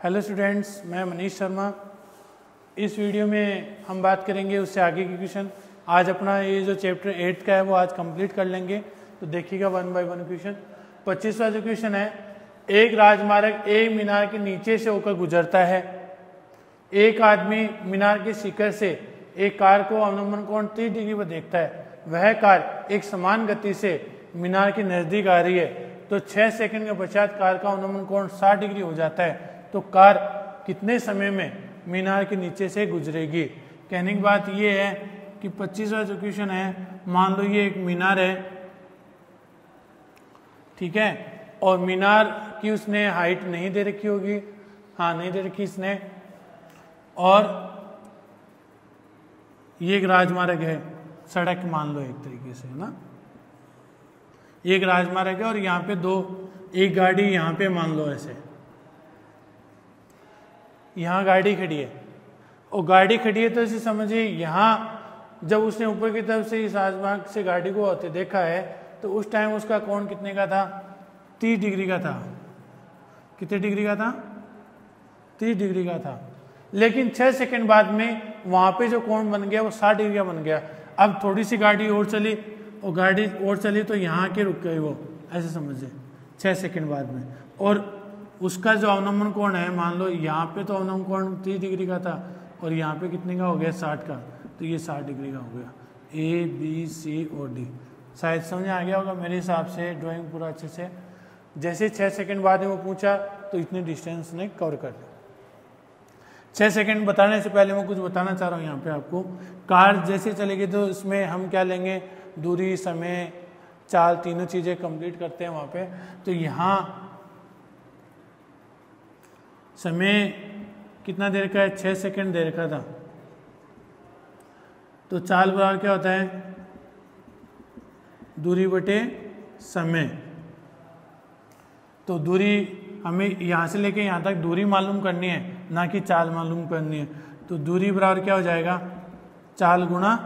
Hello students मैं मनीष शर्मा। इस video में हम बात करेंगे उससे आगे की क्वेश्चन आज अपना ये जो चैप्टर एट का है, वो आज कंप्लीट कर लेंगे। तो देखिएगा वन बाय वन क्वेश्चन पच्चीसवा जो क्वेश्चन है, एक राजमार्ग, एक मीनार के नीचे से होकर गुजरता है। एक आदमी मीनार के शिखर से एक कार को अवलंबन कोण तीस डिग्री पर देखता है। वह कार एक समान गति से मीनार के नज़दीक आ रही है। तो छह सेकंड के पश्चात कार का अवलंबन कोण 60 डिग्री हो जाता है। तो कार कितने समय में मीनार के नीचे से गुजरेगी? कहने की बात यह है कि पच्चीसवा जो क्वेश्चन है, मान लो ये एक मीनार है, ठीक है? और मीनार की उसने हाइट नहीं दे रखी होगी। हाँ नहीं दे रखी इसने। और ये एक राजमार्ग है, सड़क मान लो एक तरीके से, है ना? एक राजमार्ग है और यहाँ पे दो, एक गाड़ी यहाँ पे मान लो ऐसे। यहाँ गाड़ी खड़ी है। और गाड़ी खड़ी है तो इसे समझिए, यहाँ जब उसने ऊपर की तरफ़ से इस राजमार्ग से गाड़ी को आते देखा है तो उस टाइम उसका कोण कितने का था? तीस डिग्री का था। कितने डिग्री का था? तीस डिग्री का था। लेकिन छः सेकंड बाद में वहाँ पे जो कोण बन गया, वो साठ डिग्री का बन गया। अब थोड़ी सी गाड़ी और चली, और गाड़ी और चली तो यहाँ के रुक गई वो। ऐसे समझिए छः सेकंड बाद में। और उसका जो अवनमन कोण है, मान लो यहाँ पे तो अवनमन कोण तीस डिग्री का था, और यहाँ पे कितने का हो गया? साठ का। तो ये साठ डिग्री का हो गया। ए बी सी और डी शायद समझ आ गया होगा मेरे हिसाब से ड्राइंग पूरा अच्छे से। जैसे छः सेकंड बाद में वो पूछा तो इतने डिस्टेंस ने कवर कर लिया। छः सेकंड बताने से पहले मैं कुछ बताना चाह रहा हूँ यहाँ पे आपको। कार जैसे चलेगी तो इसमें हम क्या लेंगे? दूरी, समय, चाल, तीनों चीज़ें कंप्लीट करते हैं वहाँ पे। तो यहाँ समय कितना देर का है? छः सेकंड देर का था। तो चाल बराबर क्या होता है? दूरी बटे समय। तो दूरी हमें यहाँ से लेके यहाँ तक दूरी मालूम करनी है, ना कि चाल मालूम करनी है। तो दूरी बराबर क्या हो जाएगा? चाल गुणा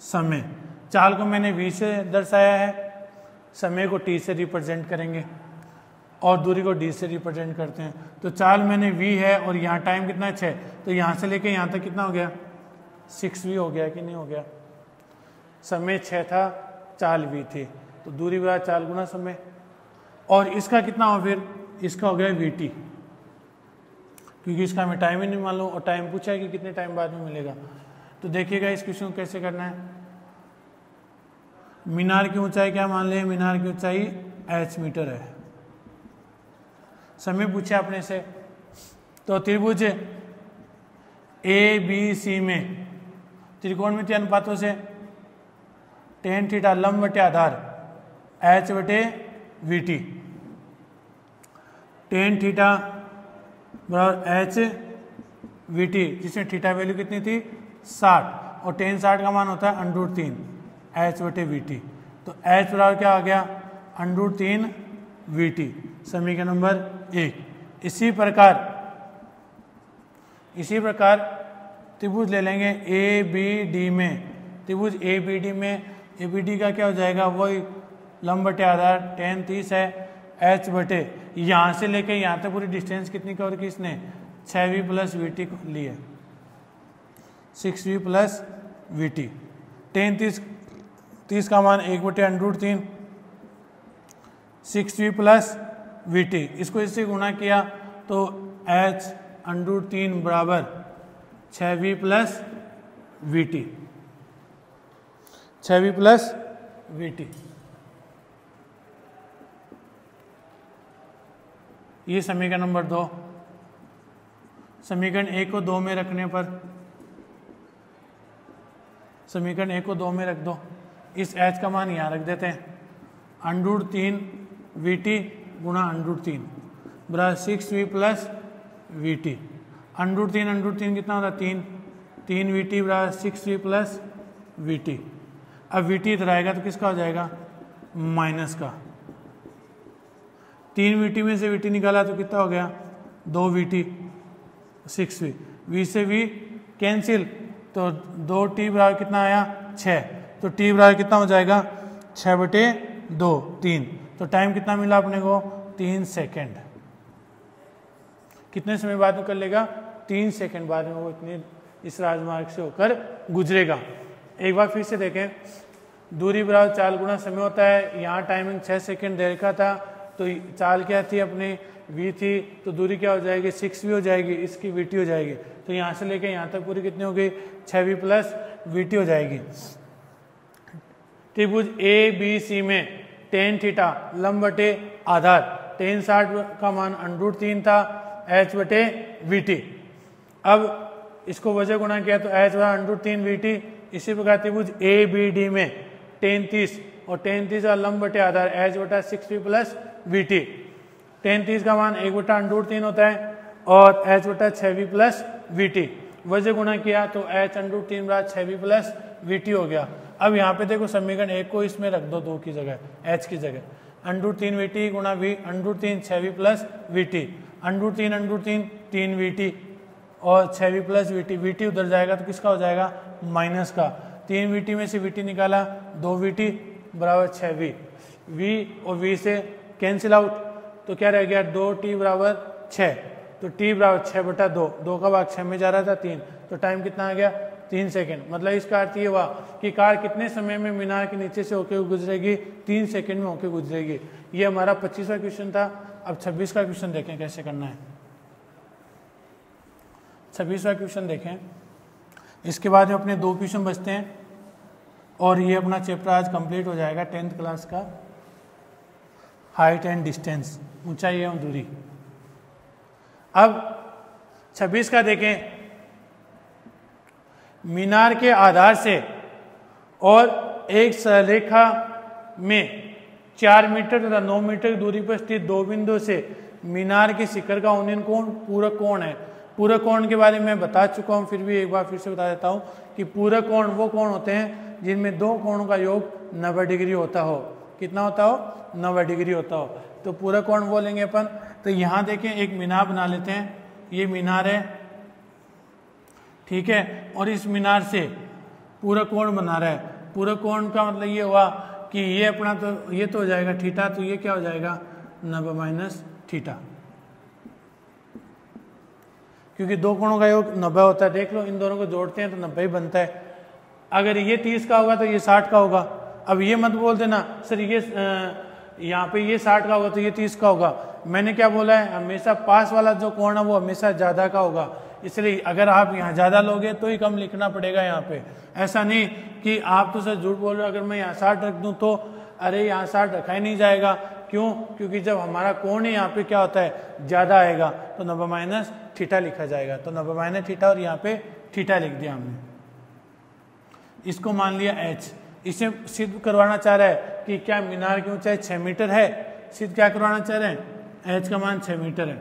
समय। चाल को मैंने वी से दर्शाया है। समय को टी से रिप्रेजेंट करेंगे। और दूरी को डी से रिप्रेजेंट करते हैं। तो चाल मैंने वी है और यहाँ टाइम कितना है? छः तो यहाँ से लेके यहाँ तक कितना हो गया? सिक्स वी हो गया कि नहीं हो गया? समय छः था चाल वी थी। तो दूरी बराबर चाल गुना समय। और इसका कितना हो फिर? इसका हो गया वी टी। क्योंकि इसका हमें टाइम ही नहीं मालूम और टाइम पूछा है कि कितने टाइम बाद में मिलेगा। तो देखिएगा इस क्वेश्चन को कैसे करना है? मीनार की ऊंचाई क्या मान लें? मीनार की ऊंचाई एच मीटर है। समय पूछा अपने से तो त्रिभुज ए बी सी में त्रिकोण में अनुपातों से टेन थीटा लंब बटे आधार एच बटे वी टी टेन थीटा बराबर एच वी टी जिसमें थीटा वैल्यू कितनी थी? साठ। और टेन साठ का मान होता है अंडरूट तीन एच बटे वी टी तो एच बराबर क्या आ गया? अंडरूट तीन वी टी समीकरण नंबर एक। इसी प्रकार इसी प्रकार त्रिभुज ले लेंगे ए बी डी में। त्रिभुज ए बी डी में ए बी डी का क्या हो जाएगा? वही लंब बटे आधार टेन तीस है एच बटे। यहाँ से लेके यहाँ तक पूरी डिस्टेंस कितनी कवर की इसने? छः वी प्लस वी टी ली six V plus V T tan तीस तीस का मान एक बटे अंडरूट तीन। Six V plus V T इसको इससे गुणा किया तो एच अंडरूट तीन बराबर छः वी प्लस वी टी छः वी प्लस वी टी ये समीकरण नंबर दो। समीकरण एक को दो में रखने पर समीकरण एक को दो में रख दो। इस एच का मान यहाँ रख देते हैं। अंडरूट तीन वी टी गुणा अंडरूट तीन, बराबर six V plus V T under root तीन अंडरूट तीन कितना होता है? तीन। तीन वी टी बराबर six V plus V T अब वी टी इधर आएगा तो किसका हो जाएगा? माइनस का। तीन वी टी में से वी टी निकाला तो कितना हो गया? दो V T six V V से वी कैंसिल तो दो टी बराबर कितना आया? छः तो टी बराबर कितना हो जाएगा? छः बटे दो, तीन। तो टाइम कितना मिला अपने को? तीन सेकेंड कितने समय बाद में कर लेगा? तीन सेकेंड बाद में वो इतने इस राजमार्ग से होकर गुजरेगा। एक बार फिर से देखें। दूरी बराबर चाल गुना समय होता है। यहाँ टाइमिंग छः सेकेंड दे रखा था। तो चाल क्या थी अपनी? वी थी। तो दूरी क्या हो जाएगी? सिक्स वी हो जाएगी। इसकी वी टी हो जाएगी। तो यहाँ से लेके यहाँ तक पूरी कितनी हो गई? छः वी प्लस वी टी हो जाएगी। त्रिभुज ए बी सी में टेन थीटा लंब बटे आधार। टेन साठ का मान अंडरूट तीन था एच बटे वी टी अब इसको वजह गुणा किया तो एच बटा अंडरूट तीन वी टी इसी प्रकार त्रिभुज ए बी डी में टेन तीस और टेन तीस का लंब बटे आधार एच बटा six V plus V T tan तीस का मान एक बटा अंडरूट तीन होता है और एच बटा छः वी प्लस वी टी वजह गुणा किया तो एच अंडरूट तीन बटा छः वी प्लस वी टी हो गया। अब यहाँ पे देखो समीकरण एक को इसमें रख दो दो की जगह एच की जगह। अंडरूट तीन वी टी गुणा वी अंडरूट तीन छः V plus V T under root तीन अंडरूट तीन तीन वी टी और छः V plus V T V T उधर जाएगा तो किसका हो जाएगा? माइनस का। तीन वी टी में से वी टी निकाला, दो वी टी बराबर छः वी वी और वी से कैंसिल आउट तो क्या रह गया? दो टी बराबर छः तो टी बराबर छः बटा दो। दो का भाग छः में जा रहा था तीन। तो टाइम कितना आ गया? तीन सेकेंड। मतलब इसका अर्थ ये हुआ कि कार कितने समय में मीनार के नीचे से होके गुजरेगी? तीन सेकेंड में होके गुजरेगी। ये हमारा पच्चीसवा क्वेश्चन था। अब छब्बीस का क्वेश्चन देखें कैसे करना है। छब्बीसवा क्वेश्चन देखें। इसके बाद अपने दो क्वेश्चन बचते हैं। और ये अपना चैप्टर आज कंप्लीट हो जाएगा टेंथ क्लास का। हाइट एंड डिस्टेंस ऊंचाई एवं दूरी। अब 26 का देखें। मीनार के आधार से और एक सररेखा में चार मीटर तथा नौ मीटर की दूरी पर स्थित दो बिंदु से मीनार के शिखर का उन्नयन कोण पूरक कोण है। पूरक कोण के बारे में बता चुका हूँ, फिर भी एक बार फिर से बता देता हूँ कि पूरक कोण वो कोण होते हैं जिनमें दो कोणों का योग नब्बे डिग्री होता हो। कितना होता हो? नब्बे डिग्री होता हो। तो पूरक कोण वो लेंगे अपन। तो यहाँ देखें, एक मीनार बना लेते हैं। ये मीनार है ठीक है? और इस मीनार से पूरा कोण बना रहा है। पूरा कोण का मतलब ये हुआ कि ये अपना तो ये तो हो जाएगा ठीठा तो ये क्या हो जाएगा? नब्बे माइनस ठीठा क्योंकि दो कोणों का योग नब्बे होता है। देख लो, इन दोनों को जोड़ते हैं तो नब्बे ही बनता है। अगर ये तीस का होगा तो ये साठ का होगा। अब ये मत बोल देना, सर ये यहाँ पे ये साठ का होगा तो ये तीस का होगा। मैंने क्या बोला है? हमेशा पास वाला जो कोण है वो हमेशा ज़्यादा का होगा। इसलिए अगर आप यहाँ ज़्यादा लोगे तो ही कम लिखना पड़ेगा यहाँ पे। ऐसा नहीं कि आप तो सर झूठ बोल रहे हो, अगर मैं यहाँ साठ रख दूँ तो अरे यहाँ साठ रखा ही नहीं जाएगा। क्यों? क्योंकि जब हमारा कोण ही यहाँ पे क्या होता है? ज़्यादा आएगा। तो नब्बे माइनस ठीठा लिखा जाएगा। तो नब्बे माइनस ठीठा और यहाँ पे ठीठा लिख दिया हमने। इसको मान लिया एच इसे सिद्ध करवाना चाह रहा है कि क्या मीनार की ऊंचाई छः मीटर है? सिद्ध क्या करवाना चाह रहे हैं? एच का मान छः मीटर है।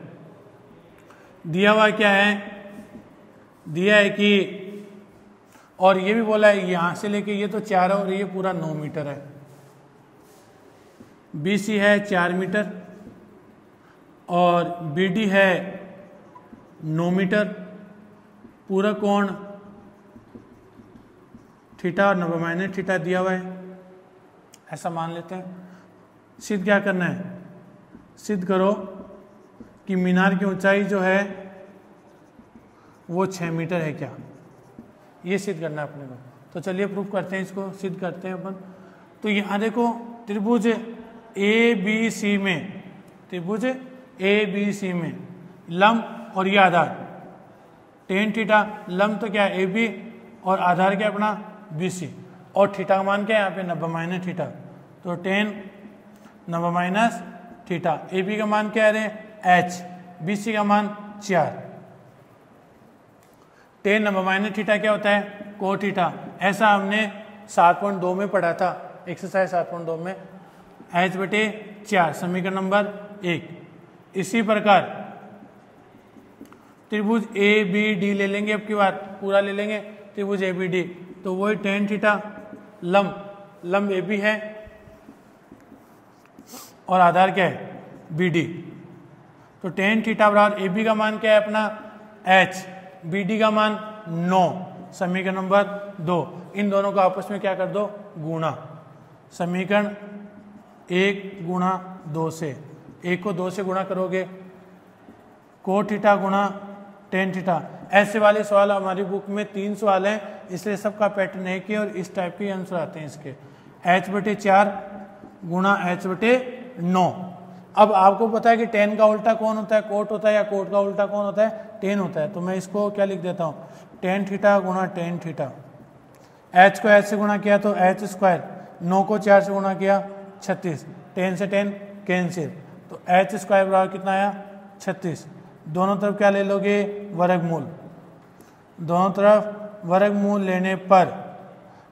दिया हुआ क्या है? दिया है कि, और ये भी बोला है, यहाँ से लेके ये तो चार और ये पूरा नौ मीटर है। बी सी है चार मीटर, और बी डी है नौ मीटर। पूरा कोण थीटा और नब्बे माइनस थीटा दिया हुआ है। ऐसा मान लेते हैं। सिद्ध क्या करना है? सिद्ध करो कि मीनार की ऊंचाई जो है वो छः मीटर है क्या? ये सिद्ध करना है अपने को। तो चलिए प्रूफ करते हैं इसको, सिद्ध करते हैं अपन। तो यहाँ देखो, त्रिभुज ए बी सी में, त्रिभुज ए बी सी में लम और ये आधार। टेन थीटा लम तो क्या ए बी और आधार क्या अपना? बी सी और थीटा मान क्या है यहाँ पे? नब्बे माइनस थीटा तो टेन नब्बे माइनस थीटा ए बी का मान क्या है एच बी सी का मान चार। टेन नंबर माइनस थीटा क्या होता है? को थीटा। ऐसा हमने सात पॉइंट दो में पढ़ा था। एक्सरसाइज सात पॉइंट दो में। एच बटे चार, समीकरण नंबर एक। इसी प्रकार त्रिभुज ए बी डी ले लेंगे अब की बात। पूरा ले लेंगे। त्रिभुज ए बी डी तो वही टेन थीटा लम लम ए बी है। और आधार क्या है? बी डी तो टेन थीटा बराबर ए बी का मान क्या है अपना? एच बी डी का मान नौ, समीकरण नंबर दो। इन दोनों को आपस में क्या कर दो? गुणा। समीकरण एक गुणा दो से। एक को दो से गुणा करोगे। को थीटा गुणा टेन थीटा। ऐसे वाले सवाल हमारी बुक में तीन सवाल हैं, इसलिए सबका पैटर्न है कि और इस टाइप के आंसर आते हैं इसके। एच बटे चार गुणा एच बटे नौ। अब आपको पता है कि टेन का उल्टा कौन होता है? कोट होता है या कोट का उल्टा कौन होता है? टेन होता है। तो मैं इसको क्या लिख देता हूँ? टेन थीटा गुणा टेन थीटा एच को एच से गुणा किया तो एच स्क्वायर नौ को चार से गुणा किया, छत्तीस। टेन से टेन कैंसिल तो एच स्क्वायर बराबर कितना आया? छत्तीस। दोनों तरफ़ क्या ले लोगे? वर्गमूल। दोनों तरफ़ वर्गमूल लेने पर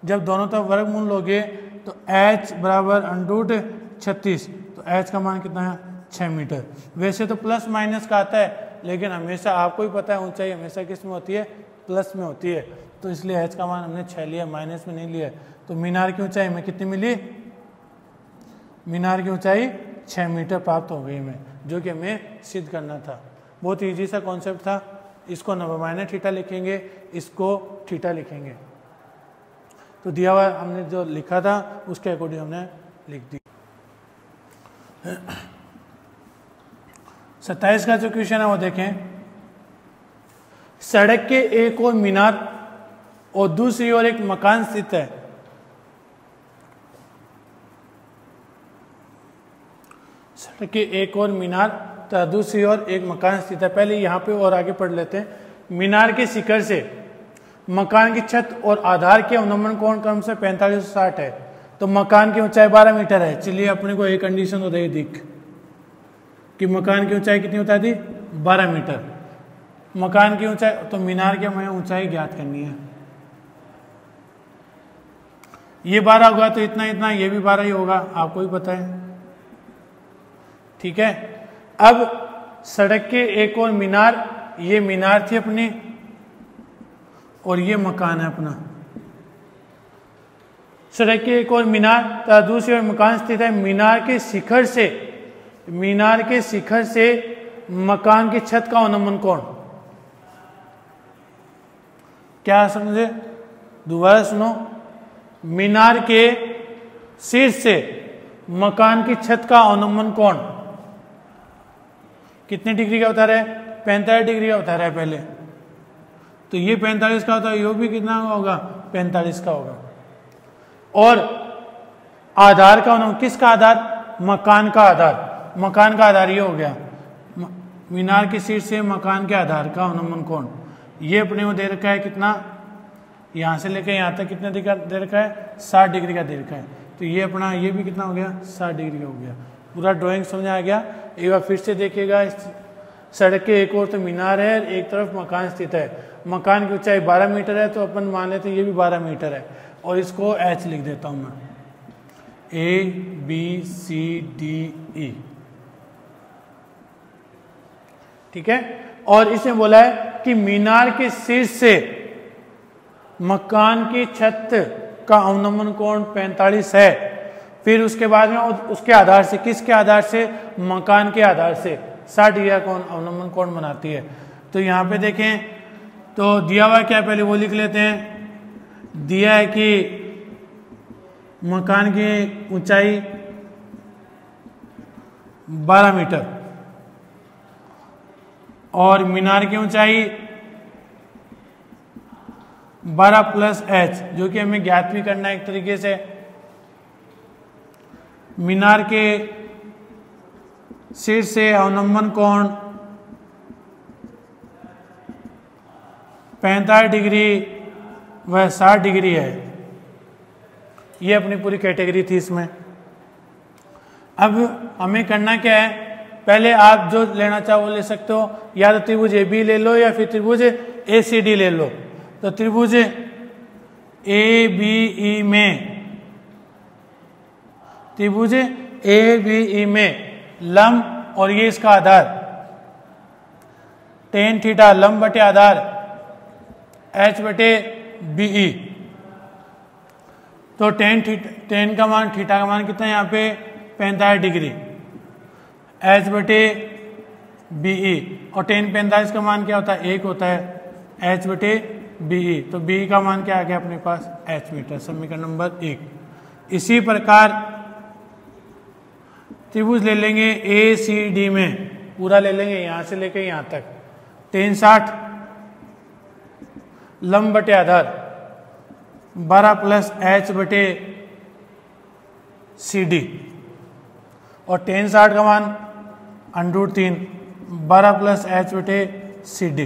जब दोनों तरफ़ वर्गमूल लोगे तो एच बराबर अंडूट छत्तीस। एच का मान कितना है? छः मीटर। वैसे तो प्लस माइनस का आता है, लेकिन हमेशा आपको ही पता है, ऊंचाई हमेशा किसमें होती है? प्लस में होती है। तो इसलिए एच का मान हमने छः लिया, माइनस में नहीं लिया। तो मीनार की ऊंचाई हमें कितनी मिली? मीनार की ऊंचाई छः मीटर प्राप्त हो गई हमें, जो कि हमें सिद्ध करना था। बहुत ईजी सा कॉन्सेप्ट था। इसको माइनस थीटा लिखेंगे, इसको ठीठा लिखेंगे। तो दिया हुआ हमने जो लिखा था, उसके अकॉर्डिंग हमने लिख दी सत्ताईस का जो क्वेश्चन है, वो देखें। सड़क के एक और मीनार और दूसरी ओर एक मकान स्थित है। सड़क के एक और मीनार तथा दूसरी ओर एक मकान स्थित है। पहले यहाँ पे और आगे पढ़ लेते हैं। मीनार के शिखर से मकान की छत और आधार के अवनमन कोण क्रम से पैंतालीस साठ है? तो मकान की ऊंचाई 12 मीटर है। चलिए अपने को एक कंडीशन हो रही दिख। कि मकान की ऊंचाई कितनी होता थी 12 मीटर। मकान की ऊंचाई तो मीनार की हमें ऊंचाई ज्ञात करनी है। ये बारह होगा तो इतना इतना, ये भी बारह ही होगा। आपको भी पता है। ठीक है? अब सड़क के एक और मीनार, ये मीनार थी अपनी, और ये मकान है अपना। सड़क के एक और मीनार, तथा दूसरी ओर मकान स्थित है। मीनार के शिखर से, मीनार के शिखर से मकान की छत का अवनमन कौन? क्या समझे दोबारा सुनो। मीनार के शीर्ष से मकान की छत का अवनमन कौन? कितने डिग्री का बता रहा है? पैंतालीस डिग्री का बता रहा है पहले। तो ये पैंतालीस का होता है ये भी कितना होगा? पैंतालीस का होगा। और आधार का अवनमन किसका आधार? मकान का आधार। मकान का आधार ये हो गया। मीनार की सीट से मकान के आधार का अवनमन कौन ये अपने दे रखा है कितना? यहाँ से लेकर यहाँ तक कितने दे रखा है? साठ डिग्री का दे रखा है। तो ये अपना ये भी कितना हो गया? साठ डिग्री का हो गया। पूरा ड्राइंग समझ आ गया। एक बार फिर से देखिएगा, इस सड़क के एक और तो मीनार है, एक तरफ़ मकान स्थित है। मकान की ऊंचाई 12 मीटर है तो अपन मान लेते ये भी 12 मीटर है। और इसको एच लिख देता हूँ मैं। A B C D E ठीक है? और इसने बोला है कि मीनार के शीर्ष से मकान की छत का अवनमन कोण 45 है। फिर उसके बाद में उसके आधार से, किसके आधार से? मकान के आधार से। साठ डिग्री कौन अवनमन कोण बनाती है। तो यहाँ पे देखें तो दिया हुआ क्या पहले वो लिख लेते हैं। दिया है कि मकान की ऊंचाई 12 मीटर और मीनार की ऊंचाई 12 प्लस एच, जो कि हमें ज्ञात भी करना है एक तरीके से। मीनार के शीर्ष से अवलंबन कोण 45 डिग्री व 60 डिग्री है। ये अपनी पूरी कैटेगरी थी इसमें। अब हमें करना क्या है? पहले आप जो लेना चाहो ले सकते हो। या तो त्रिभुज ए बी ले लो या फिर त्रिभुज ए सी डी ले लो। तो त्रिभुज ए बी ई में, त्रिभुज ए बी ई में लम और ये इसका आधार। टेन थीटा लम बटे आधार एच बटे बीई तो टेन थीटा टेन का मान थीटा का मान कितना है यहाँ पे? पैंतालीस डिग्री। एच बटे बीई और टेन पैंतालीस का मान क्या होता है? एक होता है। एच बटे बीई तो बीई का मान क्या आ गया अपने पास? एच मीटर समीकरण नंबर एक। इसी प्रकार त्रिभुज ले लेंगे ए सी डी में। पूरा ले लेंगे यहाँ से लेके यहाँ तक। टेन साठ। लंब बटे आधार, बारह प्लस एच बटे सी डी और टेन साठ का मान अंडूर तीन, बारह प्लस एच बटे सी डी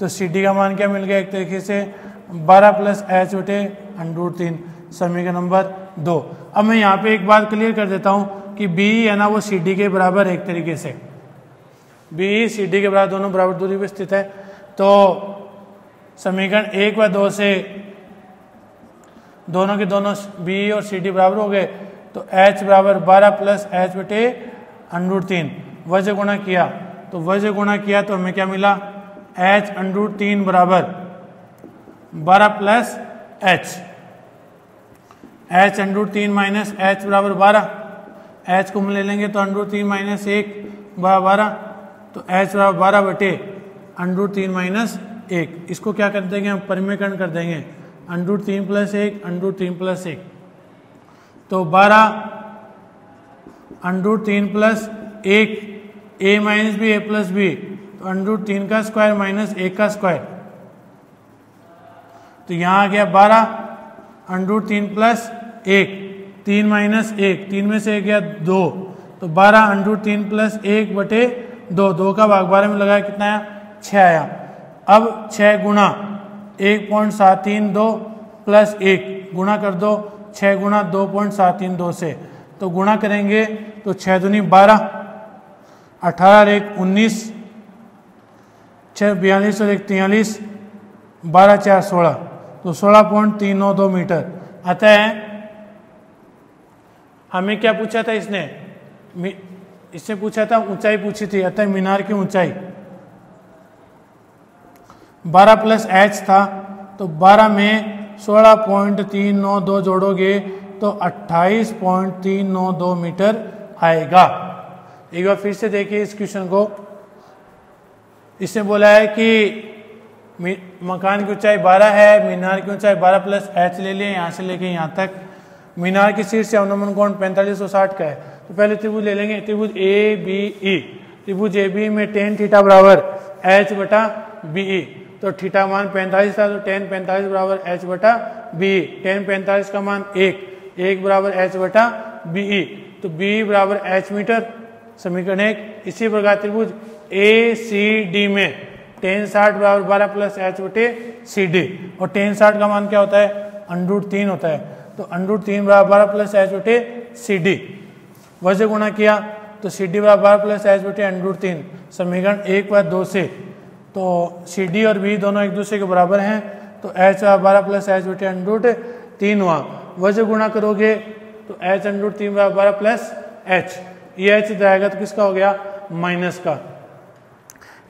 तो सी डी का मान क्या मिल गया एक तरीके से? बारह प्लस एच बटे अंडूर तीन, समीकरण नंबर दो। अब मैं यहाँ पे एक बात क्लियर कर देता हूँ कि बी है ना, वो सी डी के बराबर एक तरीके से। बी सी डी के बराबर, दोनों बराबर दूरी पर स्थित है। तो समीकरण एक व दो से दोनों के दोनों बी और सी डी बराबर हो गए तो एच बराबर बारह प्लस एच बटे अंडूर तीन। वजह गुणा किया तो वजह गुणा किया तो हमें क्या मिला? एच अंडूर तीन बराबर बारह प्लस एच एच अंडूर तीन माइनस एच बराबर बारह। एच को हम ले लेंगे तो अंडूर तीन माइनस एक बारह बारह तो एच बराबर बारह बटे अंडूर तीन माइनस एक। इसको क्या कर देंगे हम? परिमेकरण कर देंगे। अंडूर तीन प्लस एक, अंडूर तीन प्लस एक। तो बारह, अंडूर तीन प्लस एक, A minus B, A plus B. तो अंडूर तीन का स्क्वायर माइनस एक का स्क्वायर। तो यहाँ आ गया बारह, अंडूर तीन प्लस एक, तीन माइनस एक। तीन में से एक गया दो। तो बारह, अंडूर तीन प्लस एक बटे दो। दो का भाग बारह में लगाया कितना आया? छः आया। अब छः गुणा एक पॉइंट सात तीन दो प्लस एक, गुणा कर दो छः गुणा दो पॉइंट सात तीन दो से। तो गुणा करेंगे तो छः दूनी बारह, अठारह एक उन्नीस छः बयालीस और एक तियालीस, बारह चार सोलह। तो सोलह पॉइंट तीन नौ दो मीटर। अतः हमें क्या पूछा था इसने? इससे पूछा था, ऊंचाई पूछी थी। अतः मीनार की ऊंचाई। 12 प्लस एच था तो 12 में 16.392 जोड़ोगे तो 28.392 मीटर आएगा। एक बार फिर से देखिए इस क्वेश्चन को। इसने बोला है कि मकान की ऊंचाई 12 है, मीनार की ऊंचाई 12 प्लस एच ले लिए यहाँ से लेके यहाँ तक। मीनार की सीट से अवनमन कोण पैंतालीस सौ साठ का है। तो पहले त्रिभुज ले लेंगे, त्रिभुज ए बी ई त्रिभुज ए बी में टेन थीटा बराबर एच बटा बी ई तो थीटा मान पैंतालीस था तो टेन पैंतालीस बराबर एच बटा बी टेन पैंतालीस का मान एक। एक बराबर एच बटा बी तो बी बराबर एच मीटर, समीकरण एक। इसी प्रकार त्रिभुज ए, सी, डी में टेन साठ बराबर बारह प्लस एच बटे सी डी। और टेन साठ का मान क्या होता है? अंडरूट तीन होता है। तो अंडरूट तीन बराबर बारह प्लस एच बटे सी डी। वजह गुणा किया तो सी डी बराबर बारह प्लस एच बटे अंडरूट तीन। समीकरण एक बार दो से। तो सी डी और बी दोनों एक दूसरे के बराबर हैं तो एच बारह प्लस एच बटे अंडरूट तीन हुआ। वह जो गुणा करोगे तो एच अंडरूट तीन बराबर बारह प्लस एच ये एच जाएगा तो किसका हो गया? माइनस का।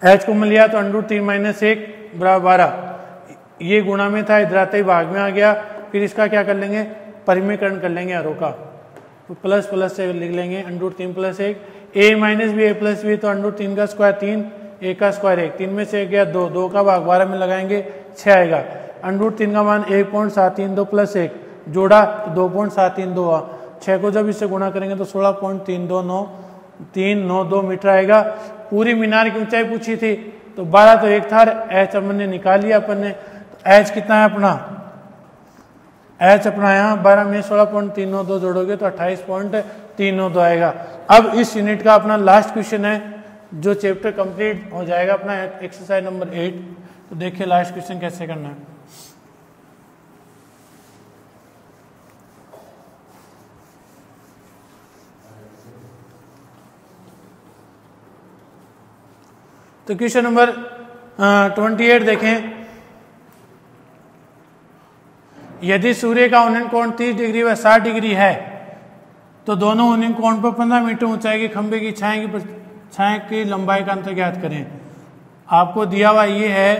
एच को मिल लिया तो अंडरूट तीन माइनस एक बराबर बारह। ये गुणा में था, इधर आते ही भाग में आ गया। फिर इसका क्या कर लेंगे? परिमीकरण कर लेंगे आरो का। तो प्लस प्लस से लिख लेंगे अंडरूट तीन प्लस एक। A minus B A plus B तो अंडरूट तीन का स्क्वायर तीन। एक का स्क्वायर एक। तीन में से एक गया दो। दो का भाग बारह में लगाएँगे छः आएगा। अंडरूट तीन का मान एक पॉइंट सात तीन दो प्लस एक। जोड़ा तो दो पॉइंट सात तीन दो छः को जब इससे गुणा करेंगे तो सोलह पॉइंट तीन दो नौ। तीन, नौ, दो मीटर आएगा। पूरी मीनार की ऊंचाई पूछी थी तो बारह तो एक था एच अपन ने निकाल लिया अपन ने। तो एच कितना है अपना? एच अपना यहाँ, बारह में सोलह पॉइंट तीन नौ दो जोड़ोगे तो अट्ठाईस पॉइंट तीन नौ दो आएगा। अब इस यूनिट का अपना लास्ट क्वेश्चन है। जो चैप्टर कंप्लीट हो जाएगा अपना एक्सरसाइज नंबर एट तो देखिए लास्ट क्वेश्चन कैसे करना है। तो क्वेश्चन नंबर ट्वेंटी एट देखें। यदि सूर्य का उन्नयन कोण 30 डिग्री व 60 डिग्री है तो दोनों उन्नयन कोण पर 15 मीटर ऊंचाई के खंभे की छाया की छाया की लंबाई का अंतर ज्ञात करें। आपको दिया हुआ ये है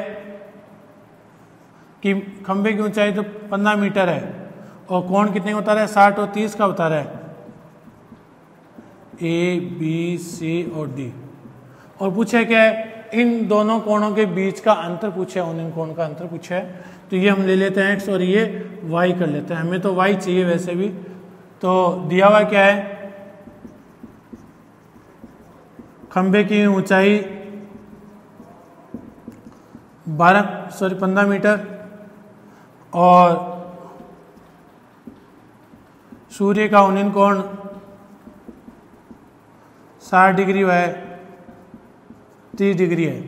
कि खंभे की ऊंचाई तो 15 मीटर है और कोण कितने का उतारा है? 60 और 30 का उतारा है। ए बी सी और डी और पूछे क्या है? इन दोनों कोणों के बीच का अंतर पूछे उन कोण का अंतर पूछे तो ये हम ले लेते हैं एक्स और ये वाई कर लेते हैं। हमें तो वाई चाहिए वैसे भी। तो दिया हुआ क्या है? खंबे की ऊंचाई 12 सॉरी 15 मीटर और सूर्य का उन्नीन कोण 60 डिग्री व 30 डिग्री है।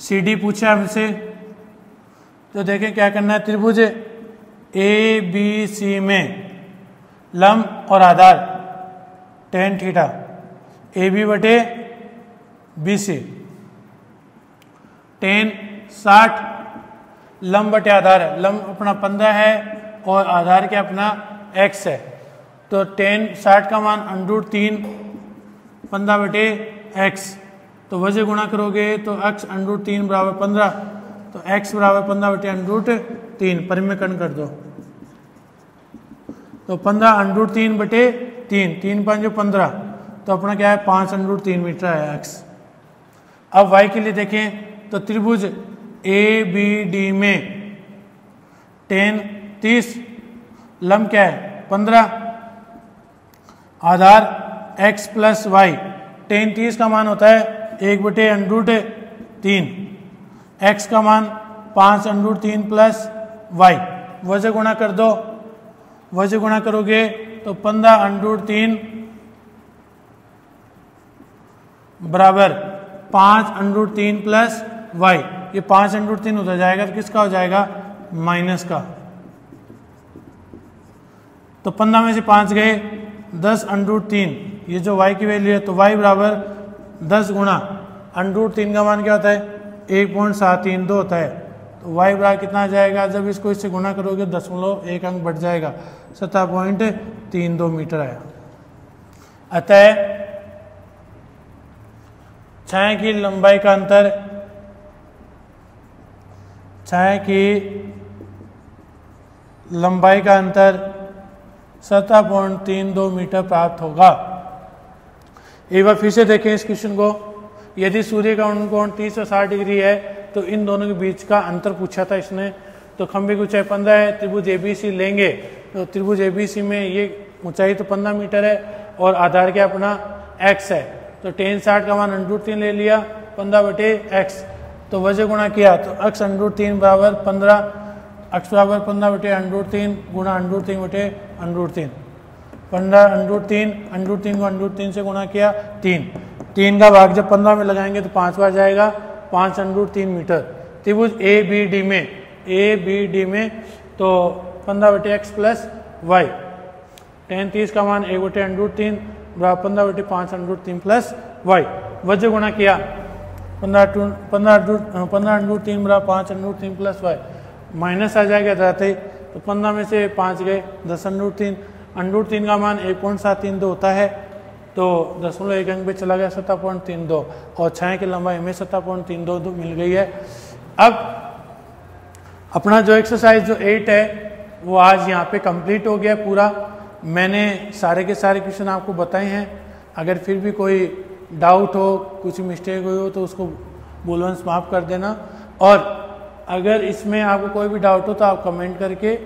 सी डी पूछा हमसे तो देखें क्या करना है, त्रिभुज ए बी सी में लम और आधार। टेन थीटा ए बी बटे बी सी टेन साठ लम बटे आधार है लम अपना पंद्रह है और आधार के अपना एक्स है। तो टेन साठ का मान अंडरूट तीन, पंद्रह बटे एक्स तो वजह गुणा करोगे तो एक्स अंडरूट तीन बराबर पंद्रह तो एक्स बराबर पंद्रह बटे अंडरूट तीन परिमेकरण कर दो। तो पंद्रह अंडरूट तीन बटे तीन तीन पाँच पंद्रह तो अपना क्या है? पाँच अंडरूट तीन मीटर है एक्स अब वाई के लिए देखें तो त्रिभुज ए बी डी में टेन तीस लम क्या है? पंद्रह। आधार एक्स प्लस वाई टेन तीस का मान होता है, एक बटे अंडरूट तीन। एक्स का मान पाँच अंडरूट तीन प्लस वाई वजह गुणा कर दो। वजह गुणा करोगे तो पंद्रह अंडरूट तीन, बराबर पाँच अंडरूट तीन प्लस वाई ये पाँच अंडरूट तीन होता जाएगा तो किसका हो जाएगा? माइनस का। तो पंद्रह में से पाँच गए, दस अंडरूट तीन। ये जो वाई की वैल्यू है तो वाई बराबर दस गुणा अंडरूट तीन का मान क्या होता है? एक पॉइंट सात तीन दो होता है। वाई बराबर कितना जाएगा? जब इसको इससे गुणा करोगे, दशमलव एक अंक बढ़ जाएगा। सत्रह पॉइंट तीन दो मीटर आया। अतः छाया की लंबाई का अंतर, छाया की लंबाई का अंतर सत्रह पॉइंट तीन दो मीटर प्राप्त होगा। एक बार फिर से देखें इस क्वेश्चन को। यदि सूर्य का कोण तीस और साठ डिग्री है तो इन दोनों के बीच का अंतर पूछा था इसने। तो खंभे की ऊंचाई पंद्रह है, त्रिभुज एबीसी लेंगे। तो त्रिभुज एबीसी में ये ऊंचाई तो पंद्रह मीटर है और आधार के अपना एक्स है। तो टेन साठ का मान अंडरूट तीन ले लिया, पंद्रह बटे एक्स तो वजह गुणा किया तो अक्स अंडरूट तीन बराबर पंद्रह अक्स बराबर पंद्रह बटे अंडरूट तीन गुणा अंडरूट तीन बटे अंडरूट तीन। पंद्रह अंडरूट तीन अंडरूट तीन को अंडरूट तीन से गुणा किया, तीन। तीन का भाग जब पंद्रह में लगाएँगे तो पाँच बार जाएगा। पाँच अंडरूट तीन मीटर। त्रिभुज ए बी डी में। ए बी डी में तो पंद्रह बटे एक्स प्लस वाई टेन तीस का मान एक बटे अंडरूट तीन बराबर पंद्रह बटे पाँच अंडरूट तीन प्लस वाई वज्र गुणा किया। पंद्रह पंद्रह अंडरूट पंद्रह अंडरूट तीन बराबर पाँच अंडरूट तीन प्लस वाई माइनस आ जाएगा जाते ही। तो पंद्रह में से पाँच गए। दस अंडरूट तीन। अंडरूट तीन का मान एक पॉइंट सात तीन दो होता है। तो दशमलव एक अंक पे चला गया सत्तर पॉइंट तीन दो और छः की लंबाई में सत्तर पॉइंट तीन दो, दो मिल गई है। अब अपना जो एक्सरसाइज जो एट है वो आज यहाँ पे कंप्लीट हो गया पूरा। मैंने सारे के सारे क्वेश्चन आपको बताए हैं। अगर फिर भी कोई डाउट हो कुछ मिस्टेक हुई हो तो उसको बोलवंश माफ़ कर देना। और अगर इसमें आपको कोई भी डाउट हो तो आप कमेंट करके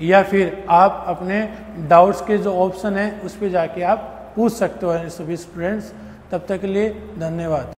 या फिर आप अपने डाउट्स के जो ऑप्शन है उस पर जाके आप पूछ सकते हो सभी स्टूडेंट्स तब तक के लिए धन्यवाद।